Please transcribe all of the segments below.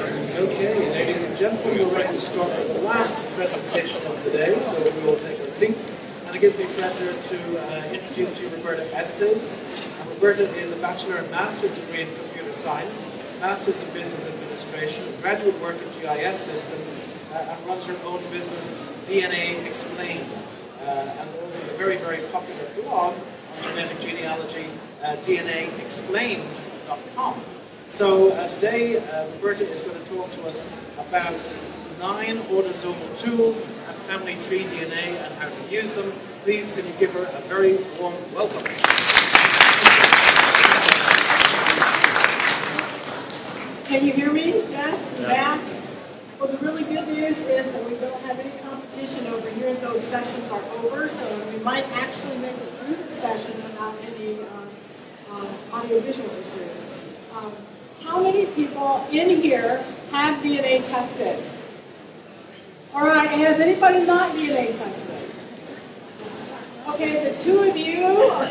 Okay, ladies and gentlemen, we're ready to start with the last presentation of the day, so we will take our seats. And it gives me pleasure to uh, introduce to you Roberta Estes. And Roberta is a bachelor and master's degree in computer science, master's in business administration, graduate work in GIS systems, uh, and runs her own business, DNA Explained, uh, and also a very, very popular blog on genetic genealogy, uh, DNAexplained.com. So uh, today, uh, Roberta is going to talk to us about nine autosomal tools and family tree DNA and how to use them. Please, can you give her a very warm welcome? Can you hear me? Yes? Yeah. Well, the really good news is that we don't have any competition over here. Those sessions are over, so we might actually make it through the session without any uh, uh, audio-visual issues. Um, how many people in here have DNA tested? All right, has anybody not DNA tested? Okay, the two of you,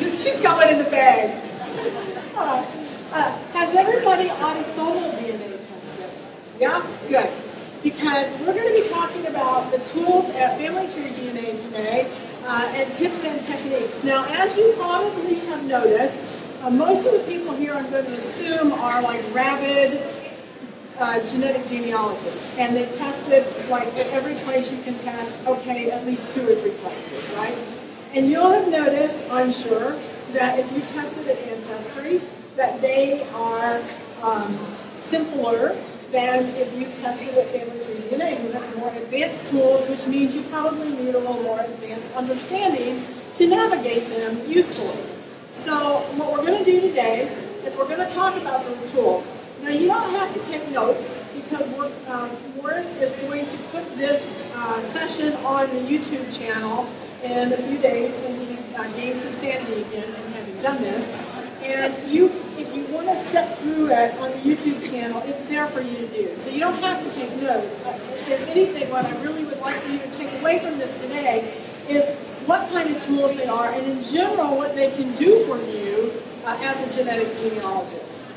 she's got one in the bag. Uh, uh, has everybody autosomal DNA tested? Yeah, good. Because we're going to be talking about the tools at Family Tree DNA today uh, and tips and techniques. Now, as you probably have noticed, uh, most of the people here I'm going to assume are like rabid uh, genetic genealogists, and they've tested like every place you can test, okay, at least two or three places, right? And you'll have noticed, I'm sure, that if you tested at Ancestry, that they are um, simpler than if you've tested at Family Tree DNA. You have more advanced tools, which means you probably need a little more advanced understanding to navigate them usefully. So what we're going to do today is we're going to talk about those tools. Now you don't have to take notes because um, Maurice is going to put this uh, session on the YouTube channel in a few days when he uh, gains his sanity again and having done this. And you, if you want to step through it on the YouTube channel, it's there for you to do. So you don't have to take notes. If anything, what I really would like for you to take away from this today is what kind of tools they are, and in general, what they can do for you uh, as a genetic genealogist.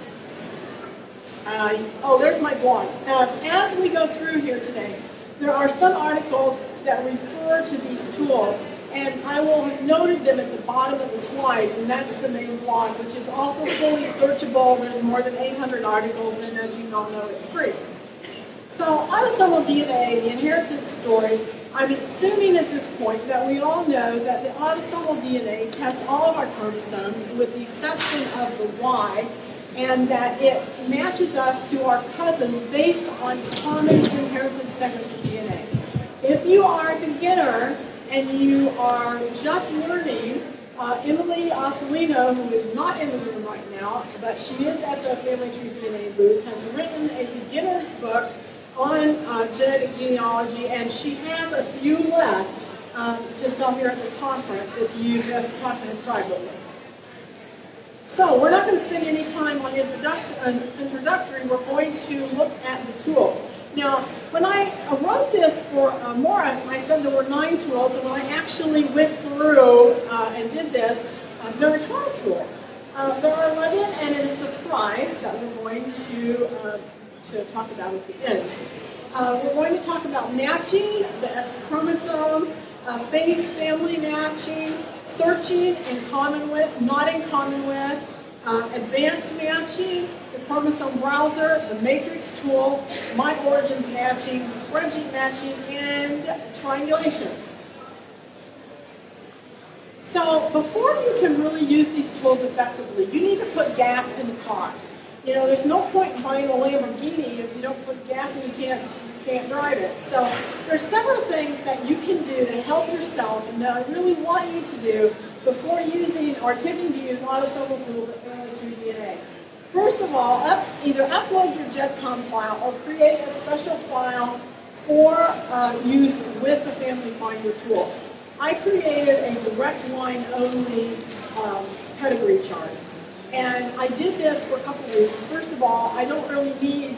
Uh, oh, there's my blog. Uh, as we go through here today, there are some articles that refer to these tools, and I will have noted them at the bottom of the slides, and that's the main blog, which is also fully searchable. There's more than 800 articles, and as you all know, it's free. So autosomal DNA, the inheritance story, I'm assuming at this point that we all know that the autosomal DNA tests all of our chromosomes with the exception of the Y, and that it matches us to our cousins based on common inheritance segments of DNA. If you are a beginner and you are just learning, uh, Emily Aulicino, who is not in the room right now, but she is at the Family Tree DNA booth, has written a beginner's book on uh, genetic genealogy, and she has a few left um, to sell here at the conference if you just talk to her privately. So we're not going to spend any time on introductory. We're going to look at the tools. Now, when I wrote this for uh, Maurice, and I said there were nine tools, and when I actually went through uh, and did this, uh, there were 12 tools. Uh, there are 11, and it is a surprise that we're going to uh, to talk about at the end. Uh, we're going to talk about matching the X chromosome, uh, phase family matching, searching in common with, not in common with, uh, advanced matching, the chromosome browser, the matrix tool, my origins matching, spreadsheet matching, and triangulation. So before you can really use these tools effectively, you need to put gas in the car. You know, there's no point in buying a Lamborghini if you don't put gas and you can't you can't drive it. So there's several things that you can do to help yourself and that I really want you to do before using or attempting to use autosomal tools at Family Tree DNA. First of all, up, either upload your GEDCOM file or create a special file for uh, use with the Family Finder tool. I created a direct line only um, pedigree chart. And I did this for a couple reasons. First of all, I don't really need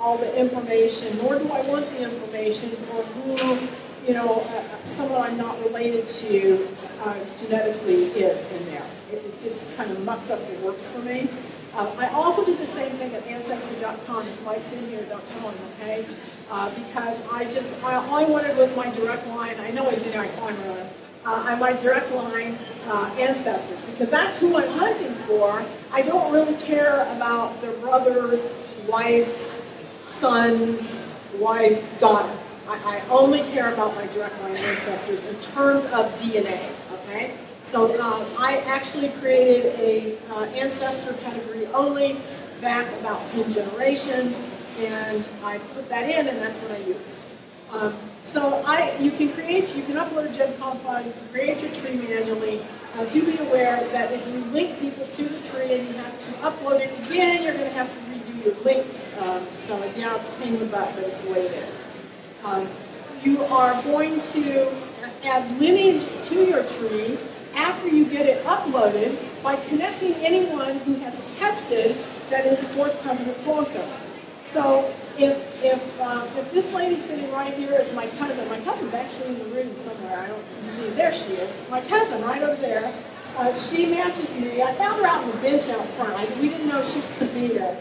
all the information, nor do I want the information for who, you know, uh, uh, someone I'm not related to uh, genetically is in there. It, it, just kind of mucks up the works for me. Uh, I also do the same thing at Ancestry.com. If Mike's in here, don't tell him, okay? Uh, because I just, I, all I wanted was my direct line. I know he's in there, I saw him earlier. Uh, I'm my direct line uh, ancestors because that's who I'm hunting for. I don't really care about their brothers, wives, sons, wives, daughter. I, I only care about my direct line ancestors in terms of DNA, okay? So uh, I actually created a uh, ancestor pedigree only back about 10 generations, and I put that in, and that's what I use. Um, so I, you can create, you can upload a GEDCOM file, you can create your tree manually. Uh, do be aware that if you link people to the tree and you have to upload it again, you're going to have to redo your links. Um, so yeah, it's a pain in the butt, but it's the way it is. Um, you are going to add lineage to your tree after you get it uploaded by connecting anyone who has tested that is a fourth cousin or closer. So if, if, uh, if this lady sitting right here is my cousin, my cousin's actually in the room somewhere, I don't see, there she is, my cousin right over there, uh, she matches me, I found her out on the bench out front, I, we didn't know she to be there.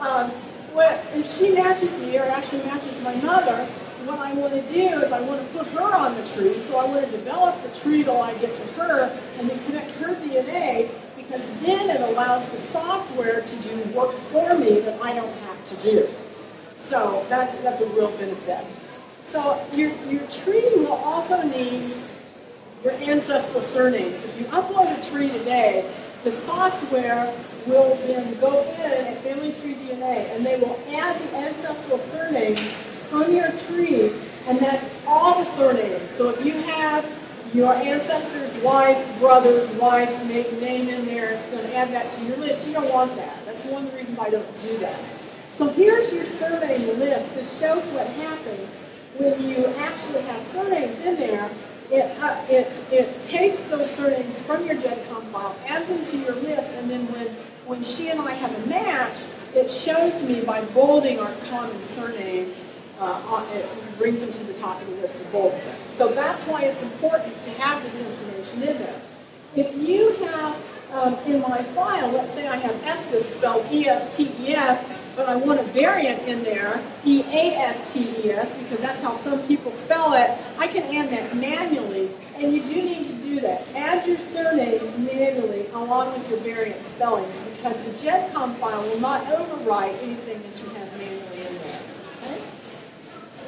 Um, well, if she matches me, or actually matches my mother, what I want to do is I want to put her on the tree, so I want to develop the tree till I get to her and then connect her DNA because then it allows the software to do work for me that I don't have to do. So that's, that's a real benefit. So your, your tree will also need your ancestral surnames. If you upload a tree today, the software will then go in at Family Tree DNA and they will add the ancestral surnames from your tree, and that's all the surnames. So if you have your ancestors' wives, brothers, wives, make name in there, it's going to add that to your list. You don't want that. That's one the reasons I don't do that. So here's your surname list. This shows what happens when you actually have surnames in there. It, uh, it, it takes those surnames from your GEDCOM file, adds them to your list, and then when, when she and I have a match, it shows me by bolding our common surnames uh, it brings them to the top of the list of bold them. So that's why it's important to have this information in there. If you have um, in my file, let's say I have Estes spelled E-S-T-E-S, but I want a variant in there, E-A-S-T-E-S, because that's how some people spell it, I can add that manually, and you do need to do that. Add your surnames manually along with your variant spellings, because the GEDCOM file will not overwrite anything that you have manually in there. Okay?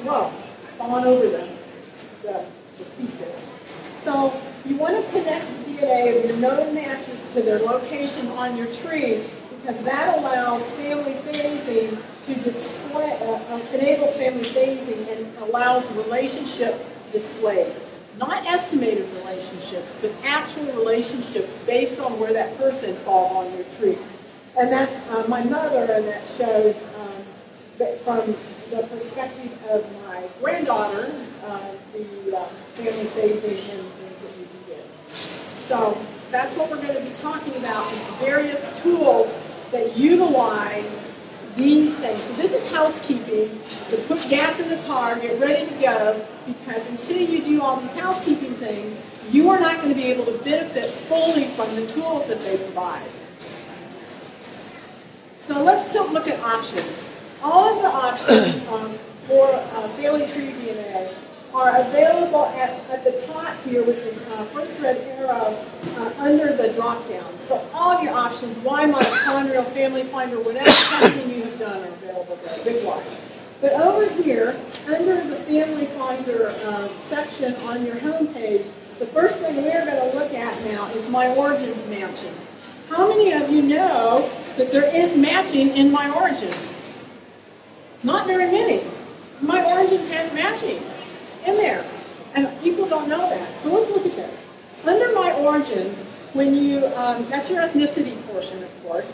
Whoa, falling over the, the, the feet there. So you want to connect the DNA of your known matches to their location on your tree because that allows family phasing to display, uh, uh, enables family phasing and allows relationship display. Not estimated relationships, but actual relationships based on where that person falls on your tree. And that's uh, my mother, and that shows um, from the perspective of my granddaughter, uh, the uh, family phasing and things that we did. So that's what we're going to be talking about, various tools that utilize these things. So this is housekeeping, to put gas in the car, get ready to go, because until you do all these housekeeping things, you are not going to be able to benefit fully from the tools that they provide. So let's look at options. All of the options um, for uh, Family Tree DNA are available at, at the top here with this uh, first red arrow uh, under the drop down. So all of your options, Y mitochondrial, Family Finder, whatever testing you have done are available there, big Y. But over here, under the Family Finder uh, section on your home page, the first thing we're going to look at now is my origins matching. How many of you know that there is matching in my origins? Not very many. My origin has matching in there. And people don't know that. So let's look at that. Under my origins, when you, um, that's your ethnicity portion, of course,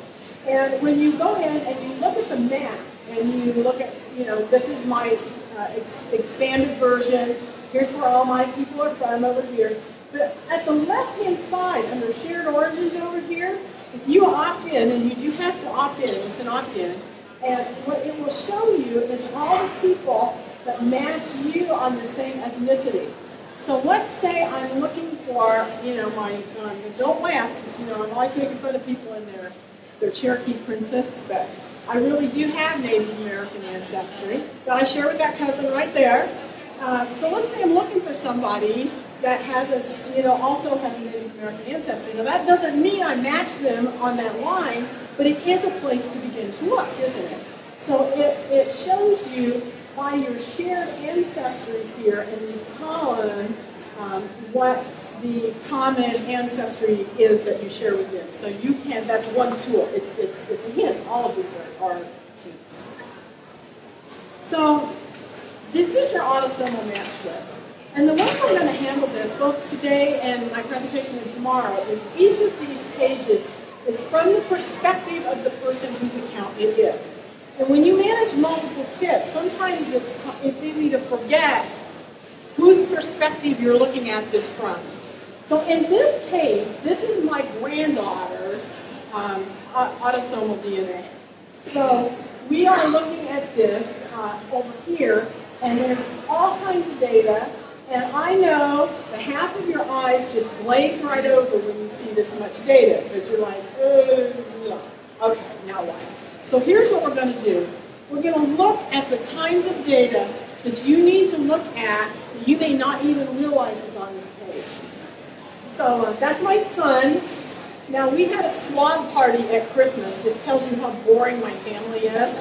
and when you go in and you look at the map, and you look at, you know, this is my uh, ex expanded version, here's where all my people are from over here. But at the left-hand side, under shared origins over here, if you opt in, and you do have to opt in, it's an opt-in, and what it will show you is all the people that match you on the same ethnicity. So let's say I'm looking for, you know, my, um, don't laugh, because, you know, I'm always making fun of people in there. they're Cherokee princess, but I really do have Native American ancestry that I share with that cousin right there. Uh, so let's say I'm looking for somebody that has a, you know, also has a Native American ancestry. Now that doesn't mean I match them on that line, but it is a place to begin to look, isn't it? So it, it shows you by your shared ancestry here in these columns um, what the common ancestry is that you share with them. So you can, that's one tool. It's, it's, it's a hint. All of these are, are hints. So this is your autosomal match list. And the way I'm going to handle this, both today and my presentation and tomorrow, is each of these pages is from the perspective of the person whose account it is. And when you manage multiple kits, sometimes it's, it's easy to forget whose perspective you're looking at this from. So in this case, this is my granddaughter's um, autosomal DNA. So we are looking at this uh, over here, and there's all kinds of data and I know the half of your eyes just glaze right over when you see this much data because you're like, oh, okay, now what? So here's what we're going to do. We're going to look at the kinds of data that you need to look at that you may not even realize is on this page. So uh, that's my son. Now we had a swab party at Christmas. This tells you how boring my family is.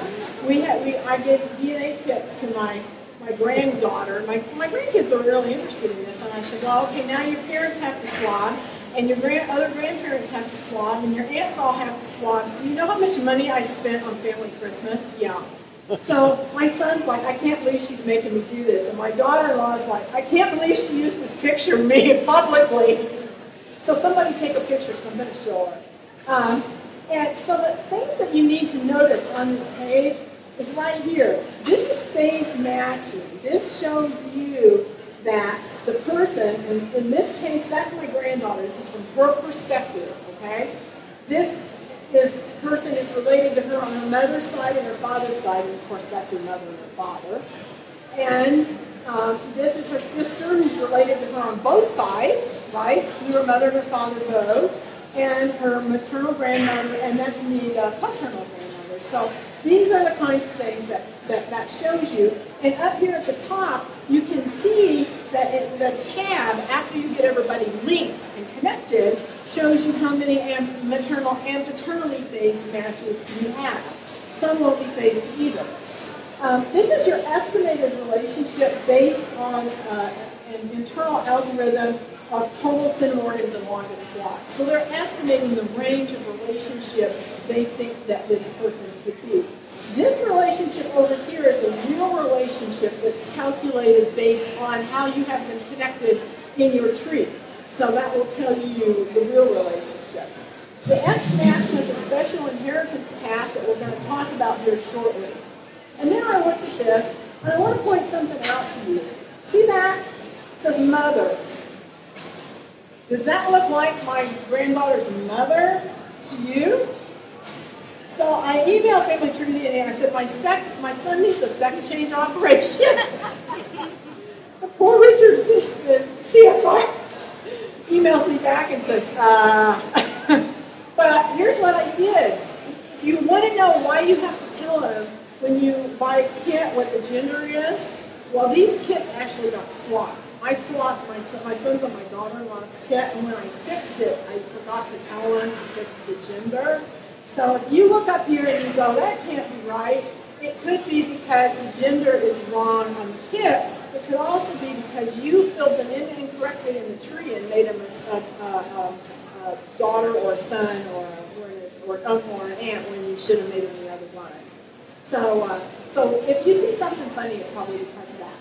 We had we I gave DNA kits to my my granddaughter, my, my grandkids are really interested in this, and I said, well, okay, now your parents have to swab, and your grand, other grandparents have to swab, and your aunts all have to swab. So you know how much money I spent on family Christmas? Yeah. So my son's like, I can't believe she's making me do this. And my daughter-in-law is like, I can't believe she used this picture of me publicly. So somebody take a picture, because I'm going to show her. Um, and so the things that you need to notice on this page is right here. This is phase matching. This shows you that the person, and in this case, that's my granddaughter. This is from her perspective, okay? This is person is related to her on her mother's side and her father's side, and of course that's her mother and her father. And um, this is her sister who's related to her on both sides, right? Her mother and her father both. And her maternal grandmother, and that's me, the paternal grandmother. So these are the kinds of things that, that that shows you. And up here at the top, you can see that it, the tab, after you get everybody linked and connected, shows you how many maternal and paternally phased matches you have. Some won't be phased either. Um, this is your estimated relationship based on uh, an internal algorithm of total centimorgans and longest blocks. So they're estimating the range of relationships they think that this person could be. This relationship over here is a real relationship that's calculated based on how you have been connected in your tree. So that will tell you the real relationship. The X match has a special inheritance path that we're going to talk about here shortly. And then I looked at this, and I want to point something out to you. See that? It says mother. Does that look like my granddaughter's mother to you? So I emailed Family Tree DNA and I said, my, sex, my son needs a sex change operation. poor Richard, the CFR, emails me back and says, uh, but here's what I did. If you want to know why you have to tell them when you buy a kit what the gender is, well, these kits actually got swapped. I swapped my, my son's and my daughter-in-law's kit, and when I fixed it, I forgot to tell them to fix the gender. So if you look up here and you go, that can't be right, it could be because the gender is wrong on the kit. It could also be because you filled them in incorrectly in the tree and made them a, a, a, a daughter or a son or, or, an uncle or an aunt when you should have made them the other one. So, uh, so if you see something funny, it's probably because of that.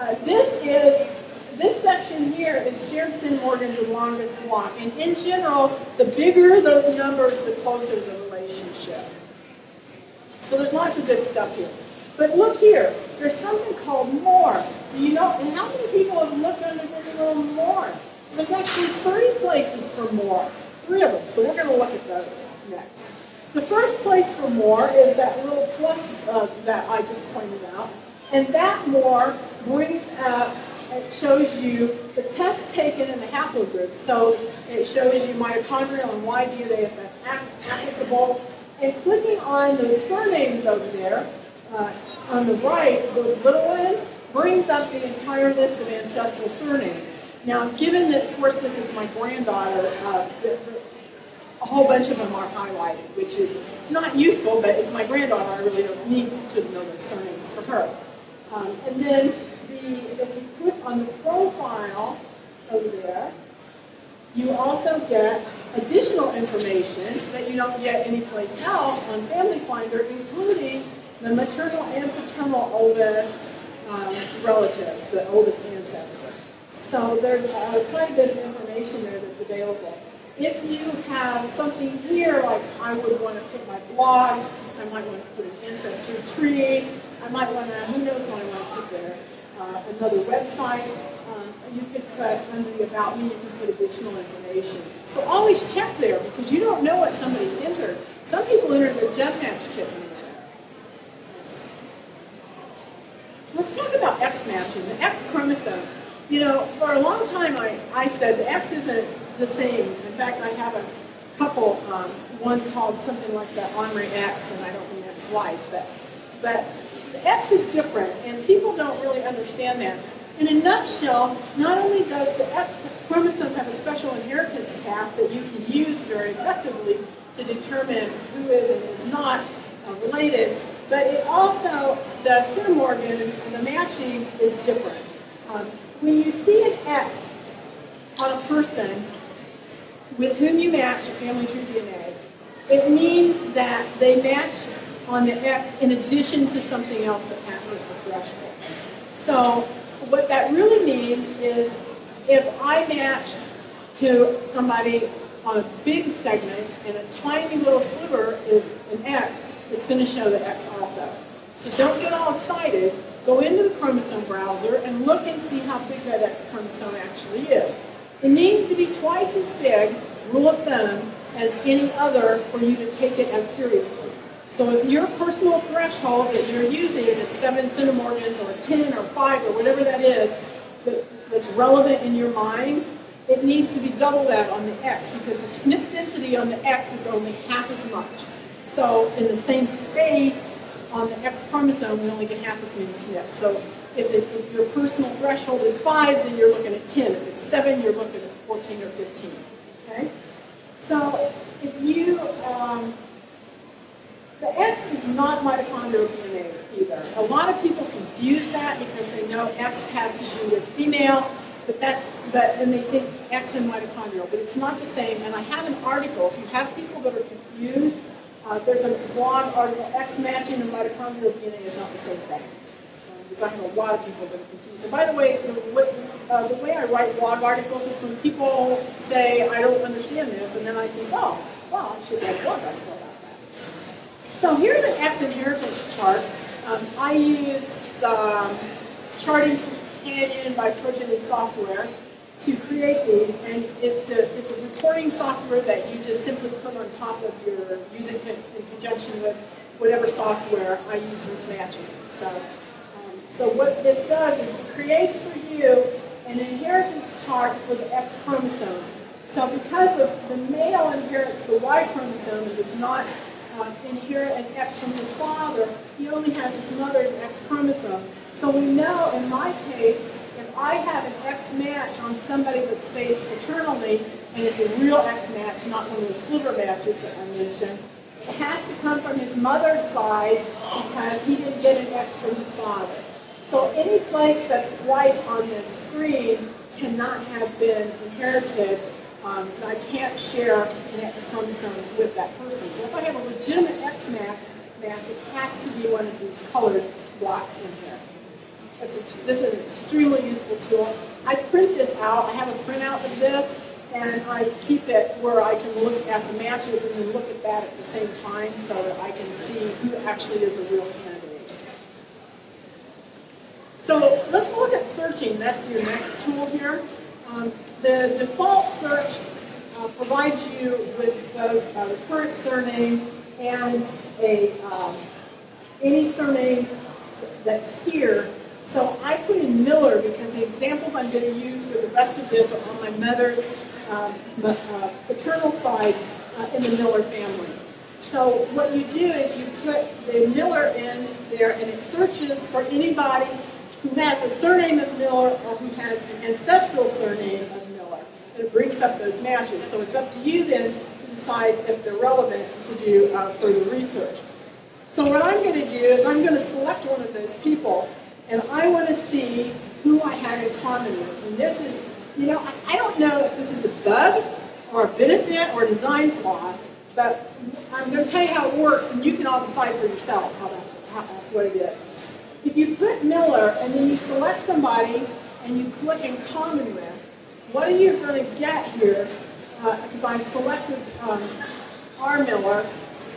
Uh, this is this section here is shared centimorgans and longest block. And in general, the bigger those numbers, the closer the relationship. So there's lots of good stuff here. But look here, there's something called more. Do you know, and how many people have looked under this little more? There's actually three places for more, three of them. So we're going to look at those next. The first place for more is that little plus uh, that I just pointed out. And that more brings up it shows you the test taken in the haplogroup. So it shows you mitochondrial and Y DNA if applicable. And clicking on those surnames over there, uh, on the right, those little ones, brings up the entire list of ancestral surnames. Now, given that, of course, this is my granddaughter, uh, a whole bunch of them are highlighted, which is not useful, but it's my granddaughter, I really don't need to know those surnames for her. Um, and then the, you click on the profile over there, you also get additional information that you don't get anyplace else on Family Finder, including the maternal and paternal oldest um, relatives, the oldest ancestor. So there's uh, quite a bit of information there that's available. If you have something here, like I would want to put my blog, I might want to put an ancestry tree, I might want to, who knows what I want to put there, uh, another website, um, you could put under the About Me, you can put additional information. So always check there because you don't know what somebody's entered. Some people enter their GEDmatch kit in there. Let's talk about X matching, the X chromosome. You know, for a long time I, I said the X isn't the same. In fact, I have a couple, um, one called something like the Henri X, and I don't mean ex-wife, but, but the X is different, and people don't really understand that. In a nutshell, not only does the X chromosome have a special inheritance path that you can use very effectively to determine who is and is not uh, related, but it also, the centimorgans and the matching is different. Um, when you see an X on a person with whom you match a family tree DNA, it means that they match on the X in addition to something else that passes the threshold. So what that really means is if I match to somebody on a big segment and a tiny little sliver is an X, it's going to show the X also. So don't get all excited. Go into the chromosome browser and look and see how big that X chromosome actually is. It needs to be twice as big, rule of thumb, as any other for you to take it as seriously. So if your personal threshold that you're using is 7 centimorgans or 10 or 5 or whatever that is that, that's relevant in your mind, it needs to be double that on the X because the SNP density on the X is only half as much. So in the same space on the X chromosome, we only get half as many SNPs. So if, it, if your personal threshold is 5, then you're looking at 10. If it's 7, you're looking at 14 or 15. Okay? So if you um, the X is not mitochondrial DNA either. A lot of people confuse that because they know X has to do with female, but that's but and they think X and mitochondrial, but it's not the same. And I have an article. If you have people that are confused, uh, there's a blog article. X matching and mitochondrial DNA is not the same thing. because I have a lot of people that are confused. And by the way, the, uh, the way I write blog articles is when people say I don't understand this, and then I think, oh, well, I should write a blog article. So here's an X inheritance chart. Um, I use um, Charting Companion by Progeny Software to create these, and it's a, it's a reporting software that you just simply put on top of your, using it in conjunction with whatever software I use with matching. So, um, so what this does is it creates for you an inheritance chart for the X chromosome. So because of the male inherits the Y chromosome and does not uh, inherit an X from his father, he only has his mother's X chromosome. So we know, in my case, if I have an X match on somebody that's phased paternally, and it's a real X match, not one of the sliver matches that I mentioned, it has to come from his mother's side because he didn't get an X from his father. So any place that's white on this screen cannot have been inherited um, I can't share an X chromosome with that person. So if I have a legitimate X match, match it has to be one of these colored blocks in here. A, this is an extremely useful tool. I print this out. I have a printout of this, and I keep it where I can look at the matches and then look at that at the same time so that I can see who actually is a real candidate. So let's look at searching. That's your next tool here. Um, the default search uh, provides you with both uh, the current surname and a um, any surname that's here. So I put in Miller because the examples I'm going to use for the rest of this are on my mother's um, uh, paternal side uh, in the Miller family. So what you do is you put the Miller in there and it searches for anybody who has a surname of Miller or who has an ancestral surname of Miller. And it brings up those matches. So it's up to you then to decide if they're relevant to do uh, further research. So what I'm going to do is I'm going to select one of those people and I want to see who I have in common with. And this is, you know, I, I don't know if this is a bug or a benefit or a design flaw, but I'm going to tell you how it works, and you can all decide for yourself how that, how, what it is. If you put Miller and then you select somebody and you click in common with, what are you going to get here? Because uh, I've selected um, R. Miller,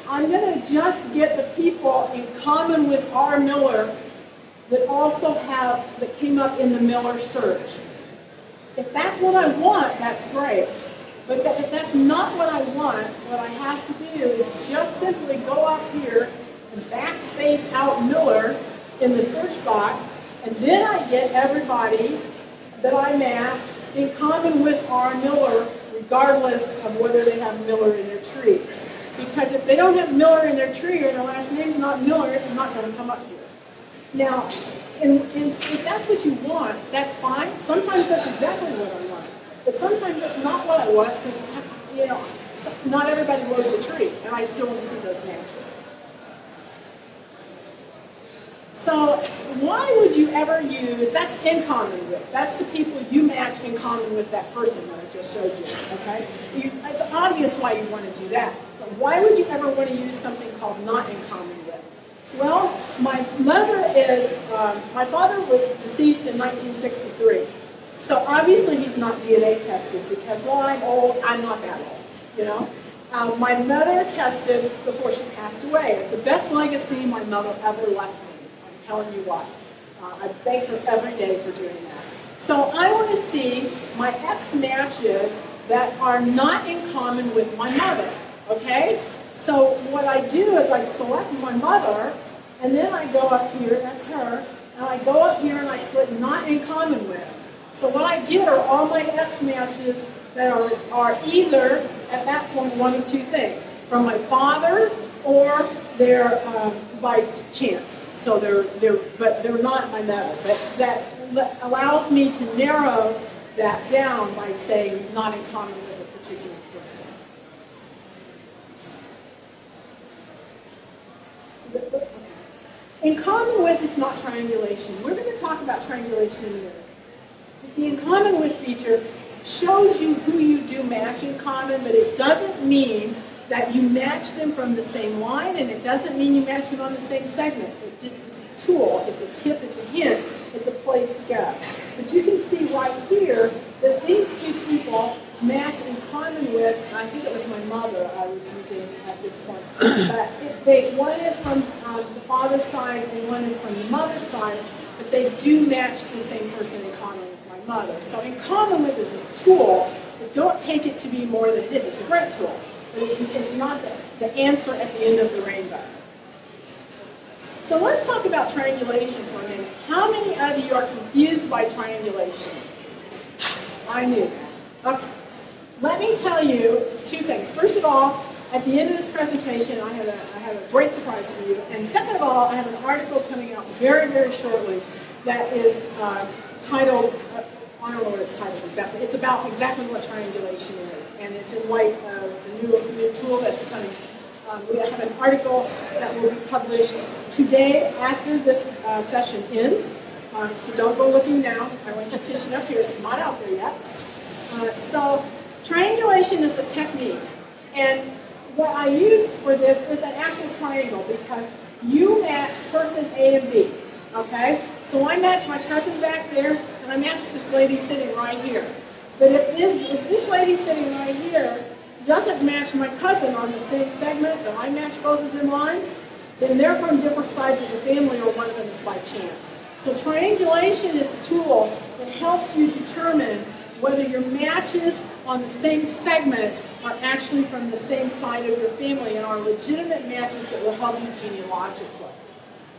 I'm going to just get the people in common with R. Miller that also have, that came up in the Miller search. If that's what I want, that's great. But if that's not what I want, what I have to do is just simply go up here and backspace out Miller in the search box, and then I get everybody that I match in common with R. Miller, regardless of whether they have Miller in their tree. Because if they don't have Miller in their tree or their last name is not Miller, it's not going to come up here. Now, if that's what you want, that's fine. Sometimes that's exactly what I want. But sometimes that's not what I want because, you know, not everybody loads a tree, and I still want to see those matches. So why would you ever use, that's in common with, that's the people you match in common with that person that I just showed you, okay? You, it's obvious why you want to do that. But why would you ever want to use something called not in common with? Well, my mother is, um, my father was deceased in 1963. So obviously he's not DNA tested because, well, I'm old, I'm not that old, you know? Um, my mother tested before she passed away. It's the best legacy my mother ever left telling you what. Uh, I thank her every day for doing that. So I want to see my X matches that are not in common with my mother, okay? So what I do is I select my mother, and then I go up here, that's her, and I go up here and I put not in common with. So what I get are all my X matches that are, are either, at that point, one of two things. From my father, or they're um, by chance. So they're, they're, but they're not my mother. But that allows me to narrow that down by saying not in common with a particular person. In common with is not triangulation. We're going to talk about triangulation in a minute. The in common with feature shows you who you do match in common, but it doesn't mean that you match them from the same line, and it doesn't mean you match them on the same segment. It just, it's a tool, it's a tip, it's a hint, it's a place to go. But you can see right here that these two people match in common with, I think it was my mother I was using at this point, but they, one is from um, the father's side and one is from the mother's side, but they do match the same person in common with my mother. So in common with is a tool, but don't take it to be more than it is. It's a great tool, it's, it's not the, the answer at the end of the rainbow. So let's talk about triangulation for a minute. How many of you are confused by triangulation? I knew that. Okay. Let me tell you two things. First of all, at the end of this presentation, I have, a, I have a great surprise for you. And second of all, I have an article coming out very, very shortly that is uh, titled, it's titled exactly. It's about exactly what triangulation is. And it's in light of the new, new tool that's coming. Um, we have an article that will be published today after this uh, session ends. Um, so don't go looking now. I want your attention up here. It's not out there yet. Uh, so triangulation is a technique. And what I use for this is an actual triangle because you match person A and B, okay? So I match my cousin back there, and I match this lady sitting right here. But if this, if this lady sitting right here doesn't match my cousin on the same segment that I match both of them on, then they're from different sides of the family or one of them is by chance. So triangulation is a tool that helps you determine whether your matches on the same segment are actually from the same side of your family and are legitimate matches that will help you genealogically.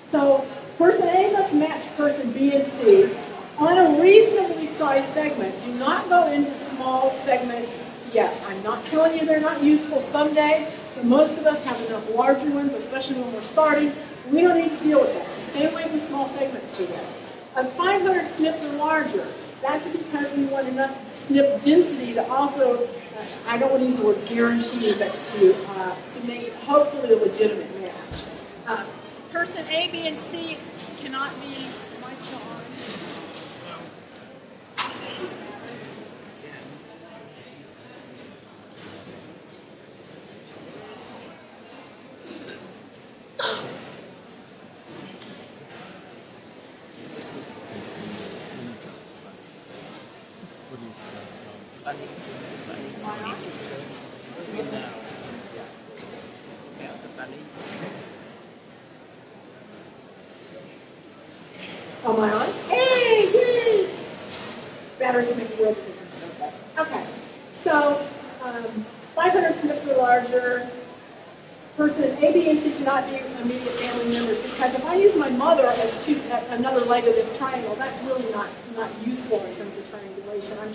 So person A must match person B and C on a reasonably sized segment. Do not go into small segments yet. I'm not telling you they're not useful someday, but most of us have enough larger ones, especially when we're starting. We don't need to deal with that, so stay away from small segments for that. At 500 SNPs or larger, that's because we want enough SNP density to also, uh, I don't want to use the word guarantee, but to, uh, to make it hopefully a legitimate match. Uh, person A, B, and C cannot be, Oh.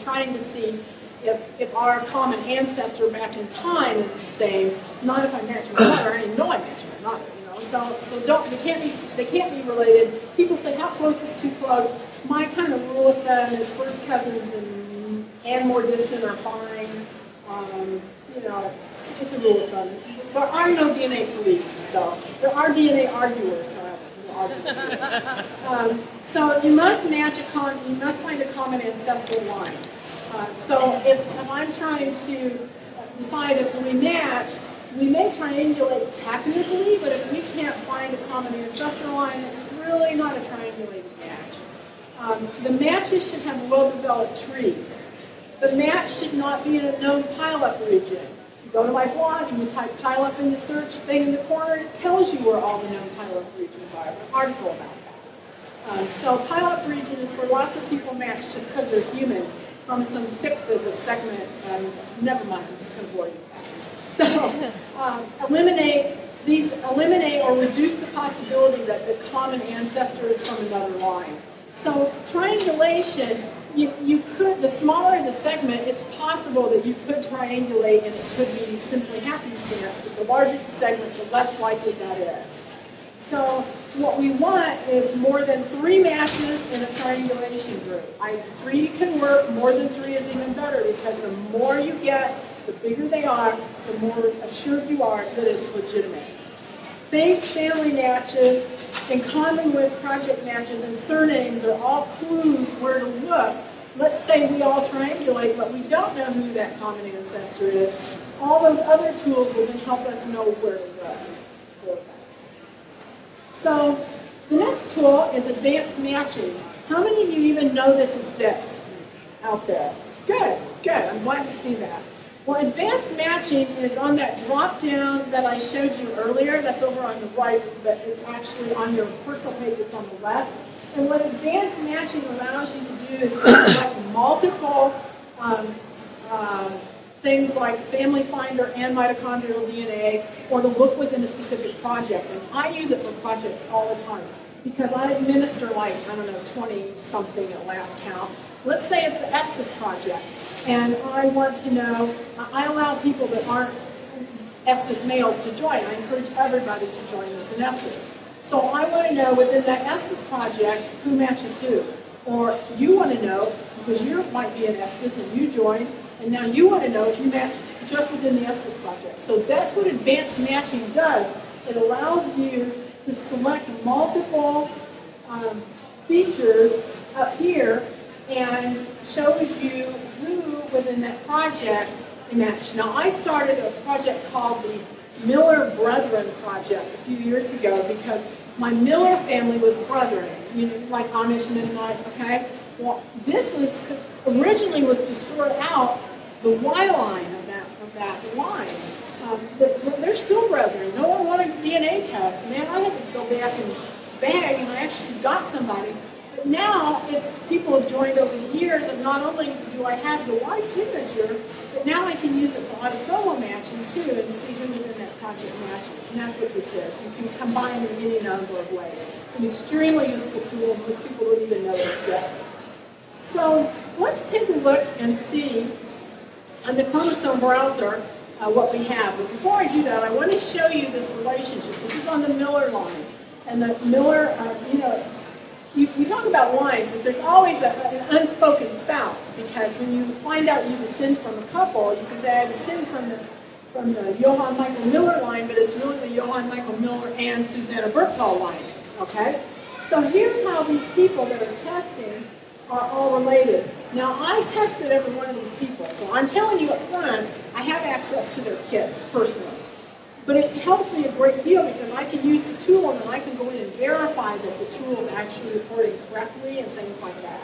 Trying to see if, if our common ancestor back in time is the same, not if I match my mother, I didn't know I matched my mother, you know. So, so don't, they can't be, they can't be related. People say, how close is too close? My kind of rule with them is first cousins and, and more distant are fine. Um, you know, it's a rule of thumb. There are no DNA police, so there are DNA arguers, um, so you must match a con. You must find a common ancestral line. Uh, so if, if I'm trying to decide if we match, we may triangulate technically, but if we can't find a common ancestral line, it's really not a triangulated match. Um, the matches should have well-developed trees. The match should not be in a known pileup region. Go to my blog and you type pileup in the search thing in the corner, it tells you where all the known pileup regions are. An article about that. Um, so pileup region is where lots of people match just because they're human. Chromosome 6 is a segment, um, never mind, I'm just going to bore you. So um, eliminate these, eliminate or reduce the possibility that the common ancestor is from another line. So triangulation, you, you could, the smaller the segment, it's possible that you could triangulate and it could be simply happenstance, but the larger the segment, the less likely that is. So what we want is more than three matches in a triangulation group. I, three can work, more than three is even better because the more you get, the bigger they are, the more assured you are that it's legitimate. Phased family matches, in common with project matches and surnames, are all clues where to look. Let's say we all triangulate, but we don't know who that common ancestor is. All those other tools will then help us know where to look. So the next tool is advanced matching. How many of you even know this exists out there? Good, good. I'm glad to see that. Well, advanced matching is on that drop down that I showed you earlier. That's over on the right, but it's actually on your personal page, it's on the left. And what advanced matching allows you to do is select multiple um, uh, things like Family Finder and mitochondrial DNA, or to look within a specific project. And I use it for projects all the time because I administer like, I don't know, 20 something at last count. Let's say it's the Estes project, and I want to know, I allow people that aren't Estes males to join. I encourage everybody to join as an Estes. So I want to know within that Estes project who matches who. Or you want to know, because you might be an Estes and you join, and now you want to know if you match just within the Estes project. So that's what advanced matching does. It allows you to select multiple um, features up here and shows you who within that project match. Now I started a project called the Miller Brethren Project a few years ago because my Miller family was brethren, you know, like Amish Mennonite, okay? Well, this was originally was to sort out the Y line of that of that line. Um, but they're still brethren. No one wanted DNA test. Man, I had to go back and beg, and I actually got somebody. Now it's people have joined over the years, and not only do I have the Y signature, but now I can use it for autosomal matching too, and see who within that project matches. And that's what this is. You can combine in any number of ways. It's an extremely useful tool. Most people don't even know it yet. So let's take a look and see on the chromosome browser uh, what we have. But before I do that, I want to show you this relationship. This is on the Miller line. And the Miller, uh, you know, you, we talk about lines, but there's always a, an unspoken spouse because when you find out you descend from a couple, you can say I descend from the from the Johann Michael Miller line, but it's really the Johann Michael Miller and Susanna Berkdahl line. Okay? So here's how these people that are testing are all related. Now, I tested every one of these people, so I'm telling you up front, I have access to their kits personally. But it helps me a great deal because I can use the tool and then I can go in and verify that the tool is actually reporting correctly and things like that.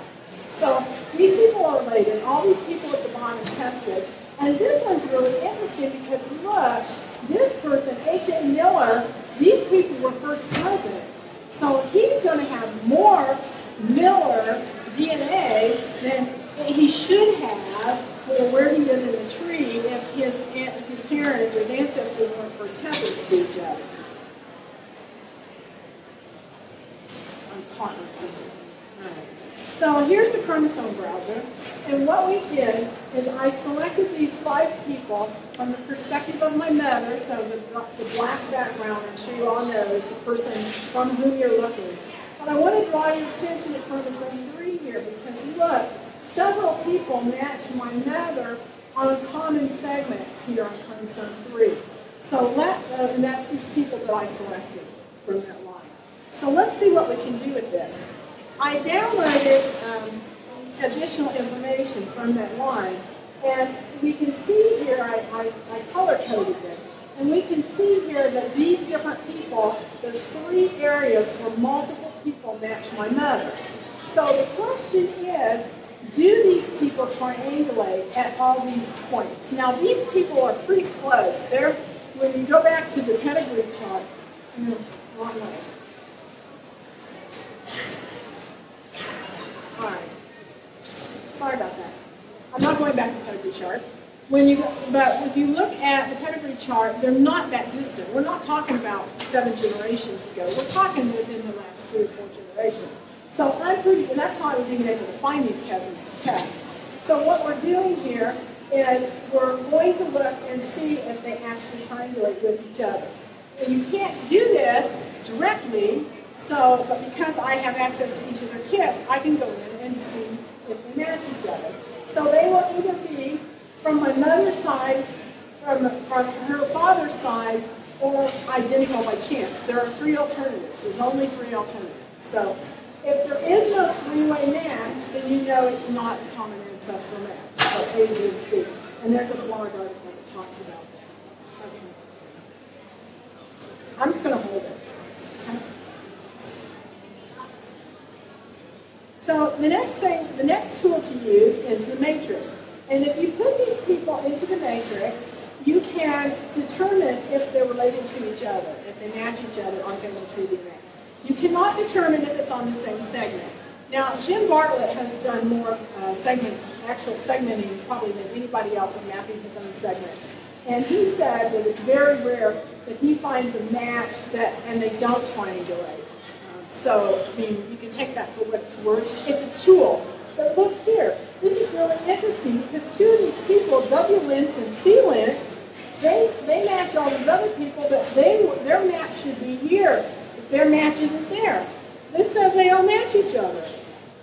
So these people are related. All these people at the bottom tested. And this one's really interesting because look, this person, H.A. Miller, these people were first cousins. So he's going to have more Miller DNA than he should have for where he is in the tree if his, if his parents or his ancestors weren't first cousins to each other. I'm caught in something. All right. So here's the chromosome browser. And what we did is I selected these five people from the perspective of my mother, so the, the black background, I'm sure you all know, is the person from whom you're looking. But I want to draw your attention to chromosome 3 here because look, several people match my mother on a common segment here on chromosome 3. So let, uh, and that's these people that I selected from that line. So let's see what we can do with this. I downloaded um, additional information from that line, and we can see here, I, I, I color-coded them, and we can see here that these different people, there's three areas where multiple people match my mother. So the question is, do these people triangulate at all these points? Now these people are pretty close. They're, when you go back to the pedigree chart, no, wrong way. All right. Sorry about that. I'm not going back to the pedigree chart. When you, but if you look at the pedigree chart, they're not that distant. We're not talking about seven generations ago. We're talking within the last three or four generations. So I'm pretty, and that's how I was even able to find these cousins to test. So what we're doing here is we're going to look and see if they actually triangulate with each other. And you can't do this directly so, but because I have access to each of their kits, I can go in and see if they match each other. So they will either be from my mother's side, from, from her father's side, or identical by chance. There are three alternatives. There's only three alternatives. So if there is no three-way match, then you know it's not a common ancestral match. So A, B, and C. And there's a blog article that talks about that. Okay. I'm just going to hold it. So the next thing, the next tool to use is the matrix. And if you put these people into the matrix, you can determine if they're related to each other, if they match each other on Tree DNA. You cannot determine if it's on the same segment. Now, Jim Bartlett has done more uh, segment, actual segmenting probably than anybody else in mapping his own segments. And he said that it's very rare that he finds a match that and they don't triangulate. So, I mean, you can take that for what it's worth. It's a tool. But look here, this is really interesting because two of these people, W lengths and C lengths, they, they match all these other people, but they their match should be here. Their match isn't there. This says they don't match each other.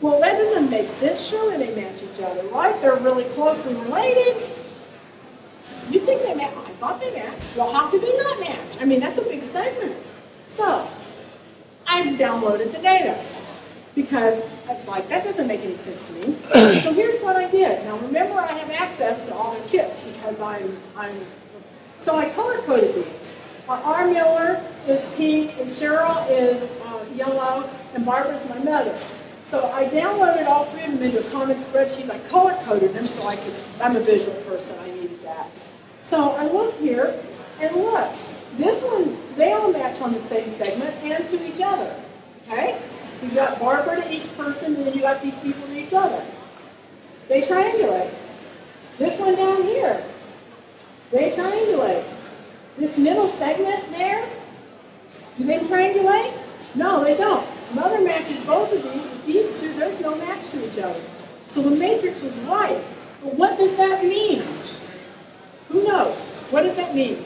Well, that doesn't make sense. Surely they match each other, right? They're really closely related. You think they match? I thought they matched. Well, how could they not match? I mean, that's a big statement. So, I've downloaded the data because it's like, that doesn't make any sense to me. so here's what I did. Now remember I have access to all the kits because I'm, I'm so I color coded these. Uh, R. Miller is pink and Cheryl is uh, yellow and Barbara's my mother. So I downloaded all three of them into a common spreadsheet. I color coded them so I could, I'm a visual person, I needed that. So I look here and look, this one, they all match on the same segment and to each other. Okay? So you got Barbara to each person, and then you got these people to each other. They triangulate. This one down here, they triangulate. This middle segment there, do they triangulate? No, they don't. Mother matches both of these, but these two, there's no match to each other. So the matrix was right. But what does that mean? Who knows? What does that mean?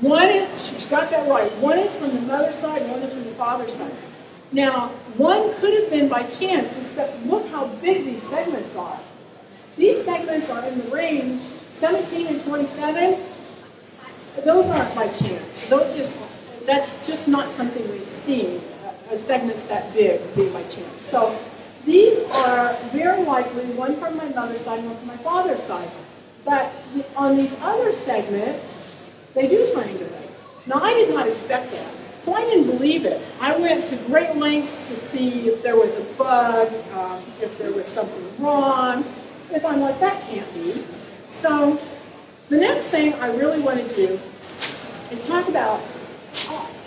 One is, she's got that right, one is from the mother's side, one is from the father's side. Now, one could have been by chance, except look how big these segments are. These segments are in the range 17 and 27. Those aren't by chance. Those just, that's just not something we've seen, uh, segments that big being by chance. So these are very likely one from my mother's side one from my father's side. But on these other segments, they do triangulate. Now, I did not expect that. So I didn't believe it. I went to great lengths to see if there was a bug, um, if there was something wrong. If I'm like, that can't be. So the next thing I really want to do is talk about,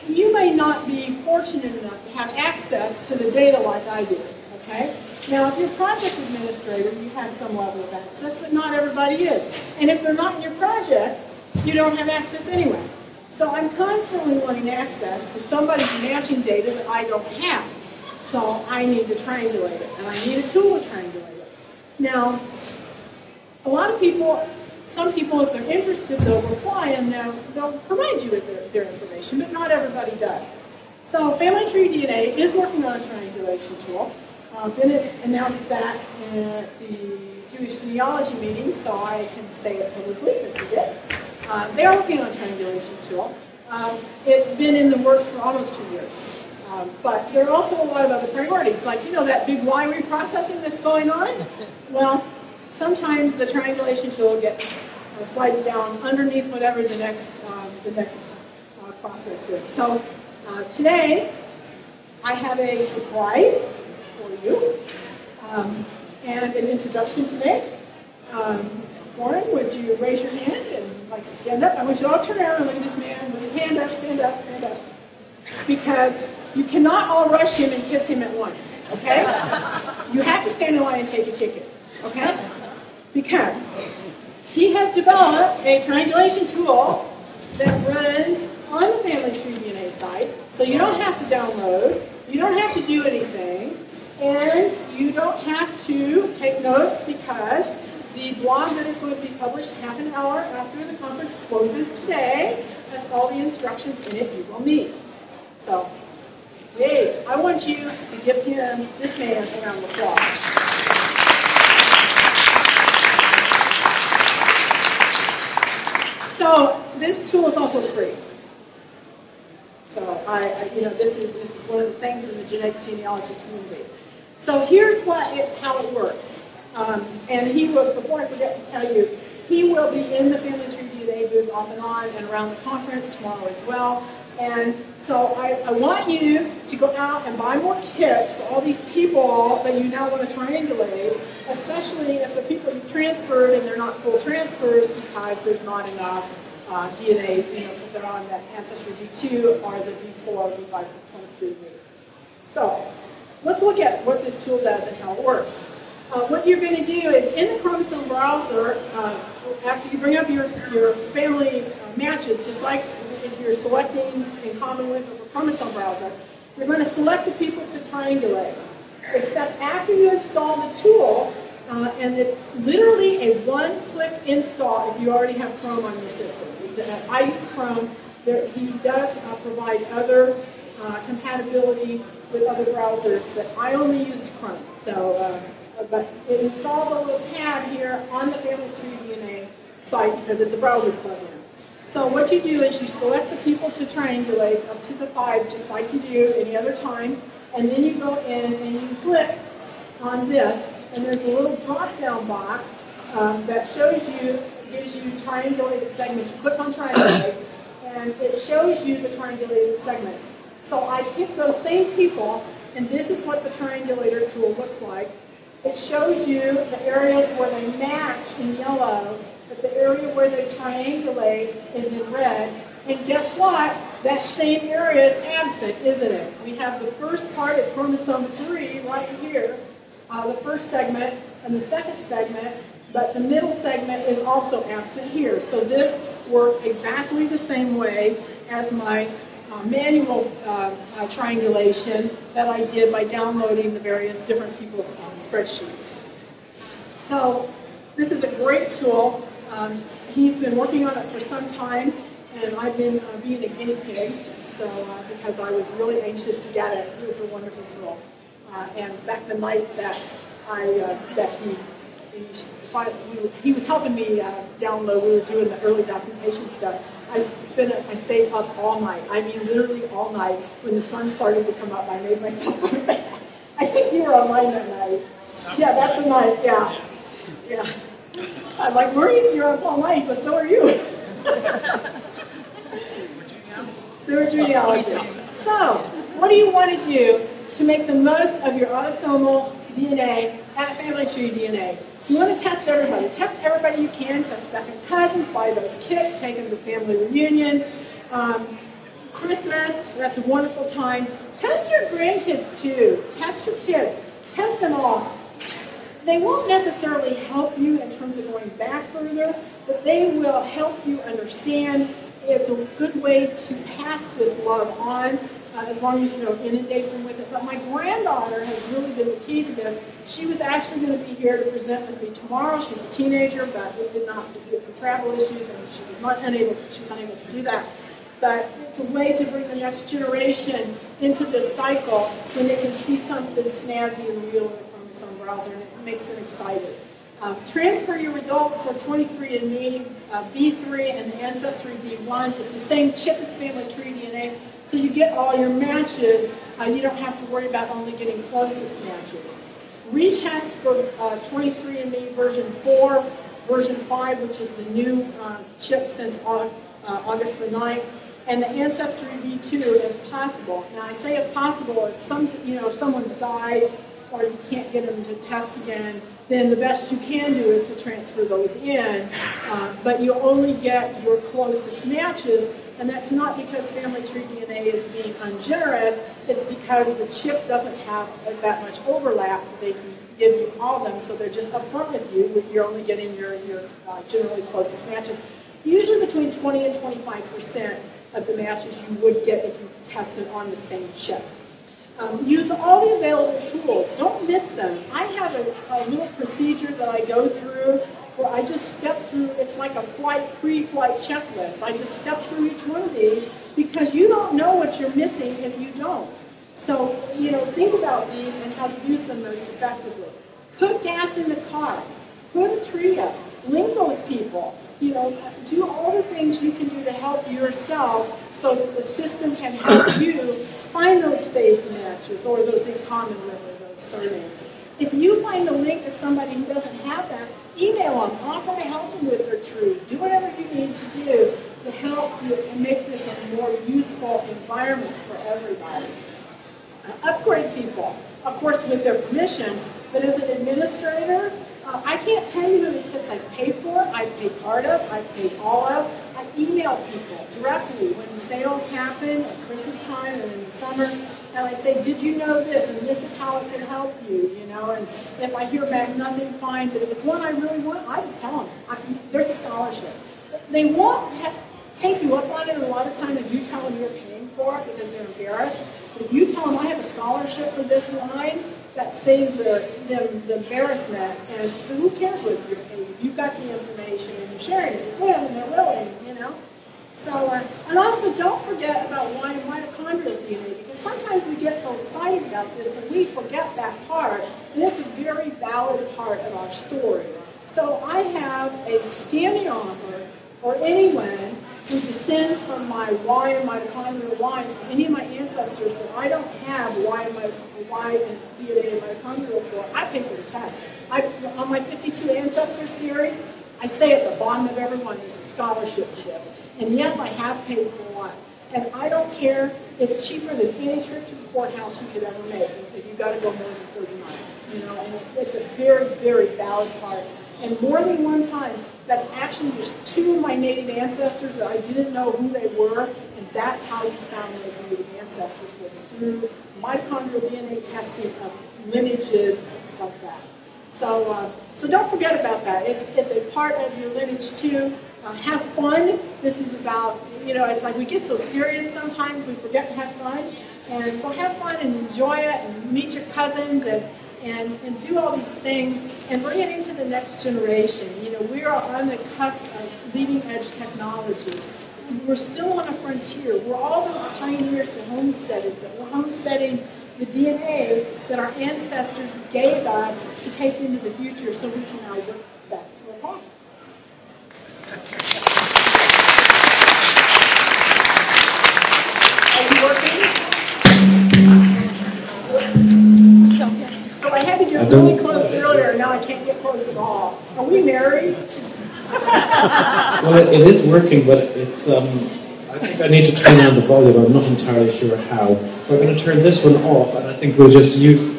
you may not be fortunate enough to have access to the data like I do, okay? Now, if you're project administrator, you have some level of access, but not everybody is. And if they're not in your project, you don't have access anyway. So I'm constantly wanting access to somebody's matching data that I don't have. So I need to triangulate it, and I need a tool to triangulate it. Now, a lot of people, some people, if they're interested, they'll reply and they'll, they'll provide you with their, their information, but not everybody does. So Family Tree DNA is working on a triangulation tool. Uh, Bennett announced that at the Jewish genealogy meeting, so I can say it publicly because he did. Uh, they are working on a triangulation tool. Um, it's been in the works for almost two years. Um, but there are also a lot of other priorities, like, you know, that big Y reprocessing that's going on? Well, sometimes the triangulation tool gets uh, slides down underneath whatever the next, um, the next uh, process is. So uh, today, I have a surprise for you um, and an introduction to make. Um, Goran, would you raise your hand and like stand up? I want you all to turn around and look at this man with his hand up, stand up, stand up. Because you cannot all rush him and kiss him at once, okay? You have to stand in line and take your ticket, okay? Because he has developed a triangulation tool that runs on the Family Tree DNA site, so you don't have to download, you don't have to do anything, and you don't have to take notes because the blog that is going to be published half an hour after the conference closes today has all the instructions in it you will need. So, yay, I want you to give him, this man, a round of applause. So this tool is also free. So I, I, you know, this is, this is one of the things in the genetic genealogy community. So here's what it, how it works. Um, and he will, before I forget to tell you, he will be in the Family Tree DNA booth off and on and around the conference tomorrow as well. And so I, I, want you to go out and buy more kits for all these people that you now want to triangulate, especially if the people you've transferred and they're not full transfers because there's not enough uh, DNA, you know, if they're on that Ancestry V2 or the V4, V5, 23 So let's look at what this tool does and how it works. Uh, what you're going to do is in the chromosome browser, uh, after you bring up your, your family matches, just like if you're selecting in common with a chromosome browser, you're going to select the people to triangulate. Except after you install the tool, uh, and it's literally a one-click install if you already have Chrome on your system. I use Chrome. There, he does uh, provide other uh, compatibility with other browsers, but I only used Chrome. So but it installs a little tab here on the Family Tree DNA site because it's a browser plugin. So what you do is you select the people to triangulate up to the five, just like you do any other time, and then you go in and you click on this, and there's a little drop-down box um, that shows you, gives you triangulated segments. You click on triangulate, and it shows you the triangulated segments. So I pick those same people, and this is what the triangulator tool looks like. It shows you the areas where they match in yellow, but the area where they triangulate is in red. And guess what? That same area is absent, isn't it? We have the first part of chromosome 3 right here, uh, the first segment, and the second segment, but the middle segment is also absent here. So this worked exactly the same way as my uh, manual uh, uh, triangulation that I did by downloading the various different people's um, spreadsheets. So this is a great tool. Um, he's been working on it for some time, and I've been uh, being a guinea pig, so uh, because I was really anxious to get it. It was a wonderful tool. Uh, and back the night that I uh, that he he, he was helping me uh, download. We were doing the early documentation stuff. I spent I stayed up all night. I mean, literally all night. When the sun started to come up, I made myself go to bed. I think you were online that night. Yeah, that's a night. Yeah, yeah. I'm like Maurice, you're up all night, but so are you. They're genealogists. So, what do you want to do to make the most of your autosomal DNA at Family Tree DNA? You want to test everybody. Test everybody you can. Test second cousins, buy those kits, take them to family reunions. Um, Christmas, that's a wonderful time. Test your grandkids too. Test your kids. Test them all. They won't necessarily help you in terms of going back further, but they will help you understand. It's a good way to pass this love on uh, as long as you don't inundate them with it. But my granddaughter has really been the key to this. She was actually going to be here to present with me tomorrow. She's a teenager, but it did not get some travel issues, and she was not unable. She was unable to do that. But it's a way to bring the next generation into this cycle when they can see something snazzy and real on browser, and it makes them excited. Um, transfer your results for 23andMe, uh, V3, and the Ancestry V1. It's the same chip as Family Tree DNA, so you get all your matches. Uh, you don't have to worry about only getting closest matches. Retest for uh, 23andMe version 4, version 5, which is the new uh, chip since uh, August the 9th, and the Ancestry V2 if possible. Now I say if possible, if some, you know, if someone's died or you can't get them to test again, then the best you can do is to transfer those in. Uh, but you only get your closest matches, and that's not because family tree DNA is being ungenerous, it's because the chip doesn't have that much overlap. They can give you all of them, so they're just upfront with you. You're only getting your, your uh, generally closest matches. Usually between 20 and 25% of the matches you would get if you tested on the same chip. Um, use all the available tools. Don't miss them. I have a, a, little procedure that I go through where I just step through, it's like a flight, pre-flight checklist. I just step through each one of these because you don't know what you're missing if you don't. So, you know, think about these and how to use them most effectively. Put gas in the car. Put a tree up. Link those people. You know, do all the things you can do to help yourself so that the system can help you find those space matches or those in common with or those surnames. If you find a link to somebody who doesn't have that, email them, offer to help them with their tree. Do whatever you need to do to help you and make this a more useful environment for everybody. Uh, upgrade people, of course with their permission, but as an administrator, uh, I can't tell you how many kits I've paid for, I've paid part of, I've paid all of. Email people directly when sales happen at Christmas time and in the summer, and I say, did you know this, and this is how it can help you, you know, and if I hear back nothing, fine, but if it's one I really want, I just tell them, I, there's a scholarship. They won't take you up on it a lot of time if you tell them you're paying for it because they're embarrassed. But if you tell them I have a scholarship for this line, that saves the, the, the embarrassment. And who cares what you're paid? You've got the information and you're sharing it with them and they're willing, you know? So, uh, and also don't forget about Y mitochondrial DNA, because sometimes we get so excited about this that we forget that part, and it's a very valid part of our story. So I have a standing offer for anyone who descends from my Y and mitochondrial lines, any of my ancestors that I don't have Y and, my, y and DNA and mitochondrial for, I pay for the test. I, on my 52 ancestor series, I say at the bottom of every one, there's a scholarship for this. And yes, I have paid for one. And I don't care, it's cheaper than any trip to the courthouse you could ever make if you got to go more than 30 miles. You know, and it's a very, very valid part. And more than one time, that's actually just two of my native ancestors that I didn't know who they were, and that's how you found those native ancestors was through mitochondrial DNA testing of lineages of that. So, uh, so don't forget about that. If, it's a part of your lineage too. Uh, have fun. This is about, you know, it's like we get so serious sometimes we forget to have fun. And so have fun and enjoy it and meet your cousins and and, and do all these things and bring it into the next generation. You know, we are on the cusp of leading edge technology. We're still on a frontier. We're all those pioneers that homesteaded, but we're homesteading the DNA that our ancestors gave us to take into the future so we can now work back to our farm. Are you working? So I had to get really close earlier, now I can't get close at all. Are we married? Well, it, it is working, but it's, um, I think I need to turn down the volume. I'm not entirely sure how. So I'm going to turn this one off, and I think we'll just use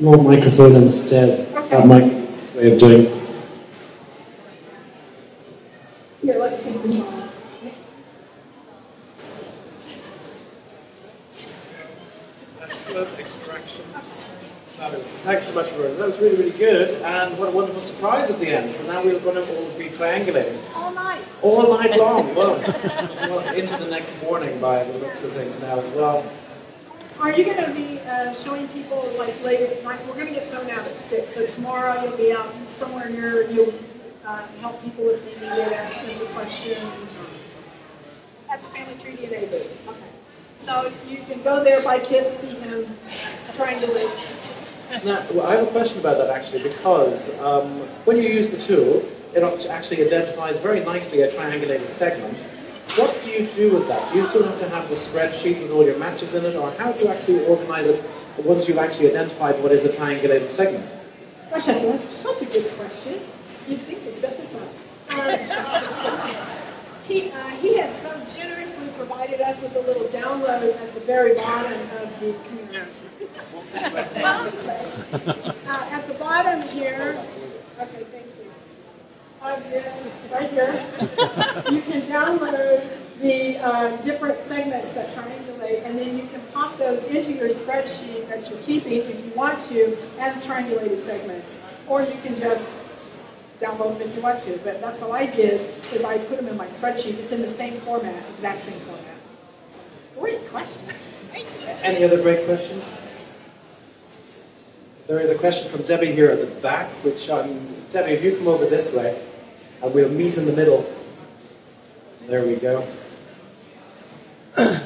your, microphone instead. That might be a way of doing it. Here, let's take this off. Excellent extraction. Fabulous. Thanks so much, Roberta. That was really, really good. And what a wonderful surprise at the end. So now we're going to all be triangulating All night. all night long. Well, well, into the next morning by the looks of things now as well. Are you going to be uh, showing people like later at night? We're going to get thrown out at six, so tomorrow you'll be out somewhere near. You'll uh, help people if they need it, ask answer questions at the Family Tree DNA booth. Okay. So you can go there, by kids, see him, triangulate. Now, well, I have a question about that actually, because um, when you use the tool, it actually identifies very nicely a triangulated segment. What do you do with that? Do you still have to have the spreadsheet with all your matches in it, or how do you actually organize it once you've actually identified what is a triangulated segment? Gosh, that's a, such a good question. You'd think they set this up. Uh, he, uh, he has so generously provided us with a little download at the very bottom of the computer. uh, at the bottom here, okay, thank you. Of this, right here, you can download the uh, different segments that triangulate, and then you can pop those into your spreadsheet that you're keeping if you want to as triangulated segments, or you can just download them if you want to. But that's what I did is I put them in my spreadsheet. It's in the same format, exact same format. So, great question. Any other great questions? There is a question from Debbie here at the back, which, um, Debbie, if you come over this way, and we'll meet in the middle. There we go.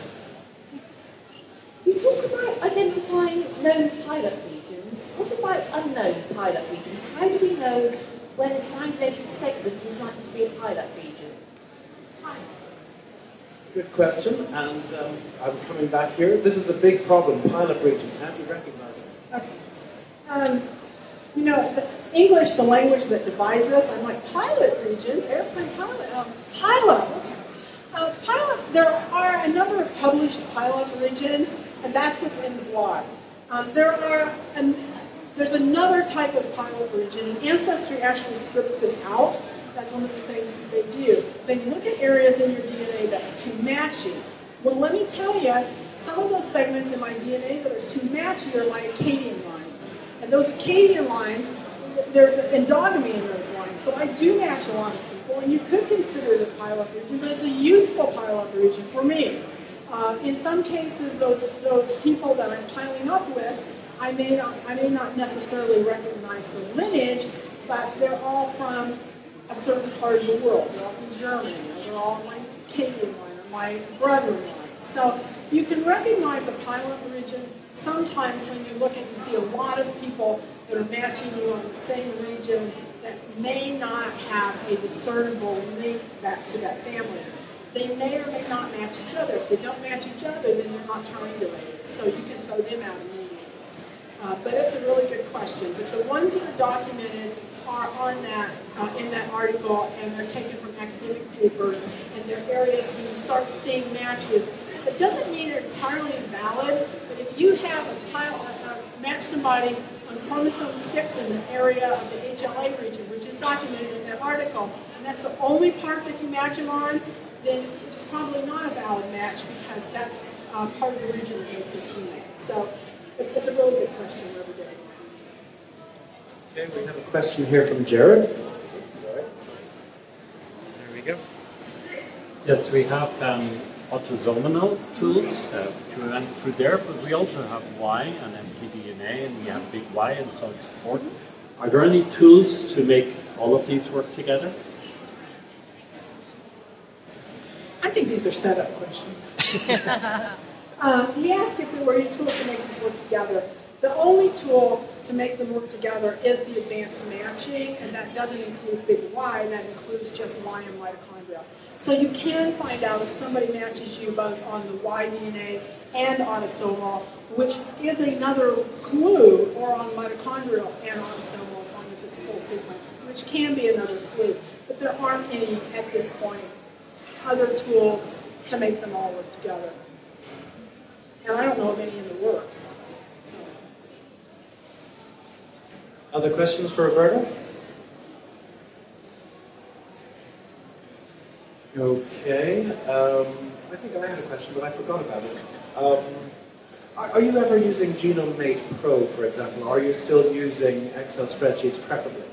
You talk about identifying known pileup regions. What about unknown pileup regions? How do we know when a triangulated segment is likely to be a pileup region? Good question, and um, I'm coming back here. This is a big problem, pileup regions. How do you recognize them? Okay. Um, you know, the English, the language that divides us, I'm like, pilot regions, airplane pilot, um, pilot, okay. Uh, pilot, there are a number of published pileup regions, and that's what's in the blog. Um, there are, an, there's another type of pileup region, and Ancestry actually strips this out. That's one of the things that they do. They look at areas in your DNA that's too matchy. Well, let me tell you, some of those segments in my DNA that are too matchy are my Acadian lines. And those Acadian lines, there's endogamy in those lines. So I do match a lot of people, and you could consider it a pileup region, but it's a useful pileup region for me. Uh, in some cases, those, those people that I'm piling up with, I may, not, I may not necessarily recognize the lineage, but they're all from a certain part of the world. They're all from Germany, or they're all my Acadian line, or my brother line. So you can recognize a pileup region sometimes when you look and you see a lot of people that are matching you on the same region that may not have a discernible link back to that family. They may or may not match each other. If they don't match each other, then they're not triangulated. So you can throw them out immediately. Uh, but it's a really good question. But the ones that are documented are on that uh, in that article, and they're taken from academic papers, and they're areas when you start seeing matches. It doesn't mean they're entirely invalid, but if you have a pile, uh, match somebody on chromosome six in the area of the HLA region, which is documented in that article, and that's the only part that you match them on, then it's probably not a valid match because that's uh, part of the region that makes it female. So it- it's a really good question, whoever did. Okay, we have a question here from Jared. Sorry. There we go. Yes, we have um, autosomal tools, uh, which we went through there, but we also have Y and mtDNA, and we have big Y and so on and so forth. Are there any tools to make all of these work together? I think these are setup questions. um, he asked if there were any tools to make these work together. The only tool to make them work together is the advanced matching, and that doesn't include big Y, that includes just Y and mitochondria. So you can find out if somebody matches you both on the Y DNA and autosomal, which is another clue, or on mitochondrial and autosomal, as long as it's full sequence, which can be another clue. But there aren't any at this point other tools to make them all work together. And I don't know of any in the works. Other questions for Roberta? Okay. Um, I think I had a question, but I forgot about it. Um, are, you ever using Genome Mate Pro, for example? Are you still using Excel spreadsheets preferably?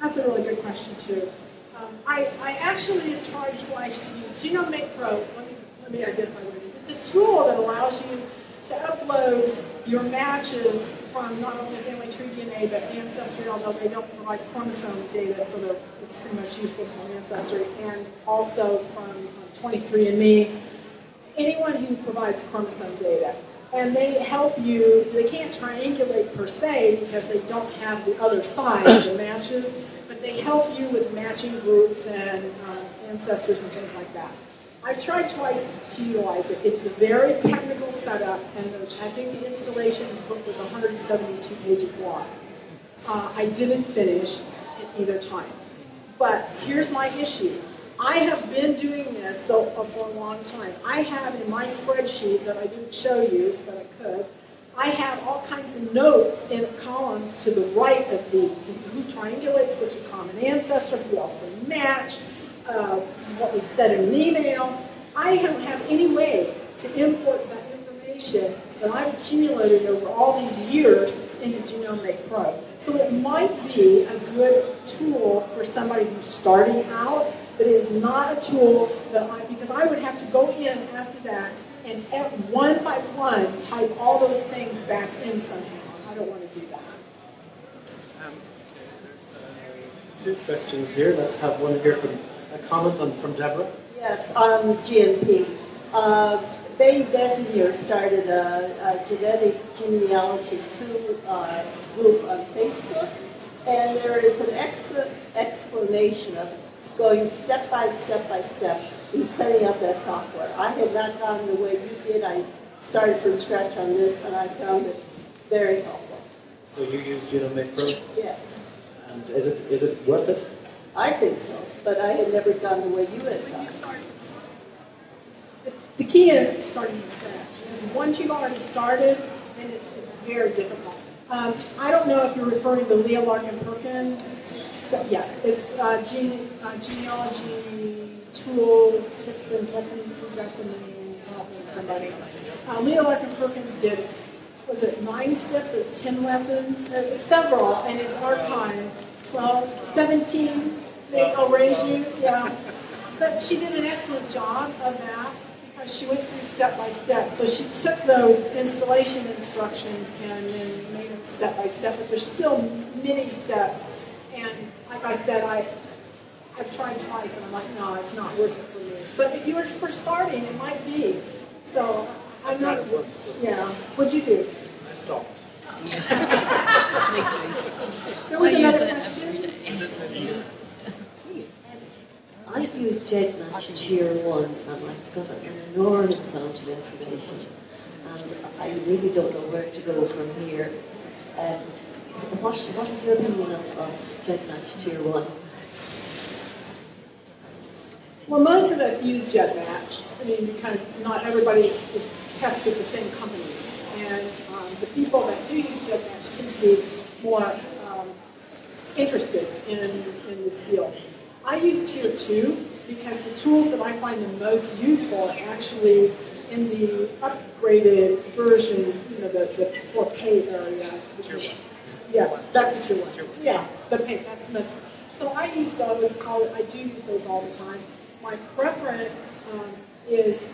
That's a really good question, too. Um, I, I actually have tried twice to use Genome Mate Pro. Let me, let me identify what it is. It's a tool that allows you to upload your matches from not only tree DNA, but Ancestry, although they don't provide chromosome data, so it's pretty much useless on Ancestry, and also from 23andMe, anyone who provides chromosome data. And they help you, they can't triangulate per se because they don't have the other side of the matches, but they help you with matching groups and um, ancestors and things like that. I've tried twice to utilize it. It's a very technical setup, and the, I think the installation book was 172 pages long. Uh, I didn't finish at either time. But here's my issue. I have been doing this so, uh, for a long time. I have in my spreadsheet that I didn't show you, but I could, I have all kinds of notes in columns to the right of these. Who triangulates, which a common ancestor, who else they match, uh, what we said in an email. I don't have any way to import that information that I've accumulated over all these years into GenomeMate Pro. So it might be a good tool for somebody who's starting out, but it is not a tool that I, because I would have to go in after that and one by one type all those things back in somehow. I don't want to do that. Um, two questions here. Let's have one here from a comment on, from Deborah? Yes, on GMP. Uh, Blaine Bettinger started a, a, genetic genealogy 2 uh, group on Facebook, and there is an excellent explanation of going step by step by step in setting up that software. I had not gone the way you did. I started from scratch on this, and I found it very helpful. So you use Genome Pro? Yes. And is it is it worth it? I think so, but I had never done the way you had done. The key is starting from scratch. Because once you've already started, then it's, it's very difficult. Um, I don't know if you're referring to Leah Larkin Perkins. Yes, it's uh, gene, uh, genealogy tools, tips, and techniques. Is that the name? Somebody. Uh, Leah Larkin Perkins did, was it nine steps or ten lessons? Uh, several, and it's archived. 12, 17 I'll raise you, yeah. But she did an excellent job of that because she went through step by step. So she took those installation instructions and then made them step by step, but there's still many steps. And like I said, I, I've tried twice and I'm like, no, it's not working for me. But if you were first starting, it might be. So I'm not, yeah. What'd you do? I stopped. there was another question. I've used GEDmatch Tier 1 and I've got an enormous amount of information and I really don't know where to go from here. Um, what, what is your opinion of, of GEDmatch Tier 1? Well, most of us use GEDmatch. I mean, because not everybody is tested the same company. And um, the people that do use GEDmatch tend to be more um, interested in, in this field. I use tier two because the tools that I find the most useful are actually in the upgraded version, you know, the, the for pay area. Yeah, that's a tier one. Yeah, the pay, that's the most. So I use those, I do use those all the time. My preference, um, is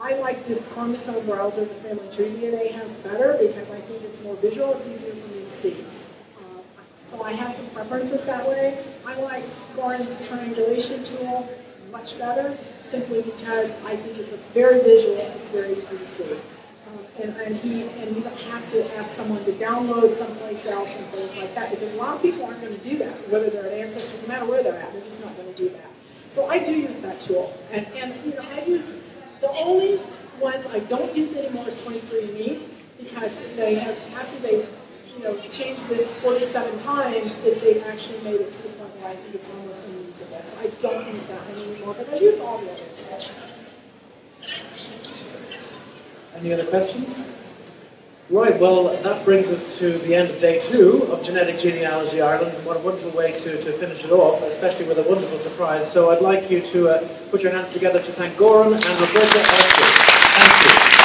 I like this chromosome browser that Family Tree DNA has better because I think it's more visual, it's easier for me to see. So I have some preferences that way. I like Goran's triangulation tool much better, simply because I think it's a very visual, it's very easy to see. And, and he, and you don't have to ask someone to download someplace else and things like that, because a lot of people aren't gonna do that, whether they're at Ancestry, no matter where they're at, they're just not gonna do that. So I do use that tool, and, and, you know, I use, the only ones I don't use anymore is 23andMe, because they have, after they, you know, changed this forty-seven times, that they've actually made it to the point where I think it's almost unusable, so I don't use that anymore, but I use all the other tools. Any other questions? Right, well, that brings us to the end of day two of Genetic Genealogy Ireland. What a wonderful way to, to finish it off, especially with a wonderful surprise. So I'd like you to uh, put your hands together to thank Goran and Roberta Estes. Thank you.